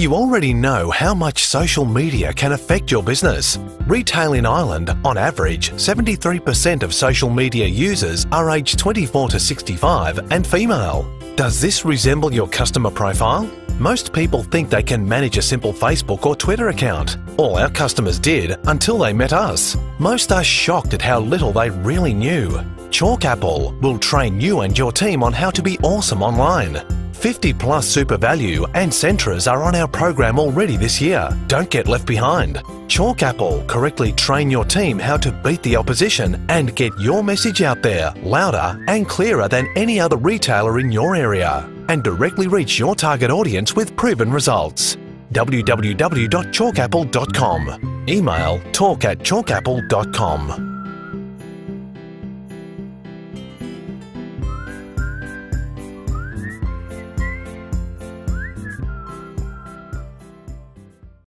You already know how much social media can affect your business. Retail in Ireland, on average, 73% of social media users are aged 24 to 65 and female. Does this resemble your customer profile? Most people think they can manage a simple Facebook or Twitter account. All our customers did until they met us. Most are shocked at how little they really knew. Chalk Apple will train you and your team on how to be awesome online. 50 plus SuperValu and Centras are on our program already this year. Don't get left behind. Chalk Apple correctly train your team how to beat the opposition and get your message out there louder and clearer than any other retailer in your area and directly reach your target audience with proven results. www.chalkapple.com Email talk at chalkapple.com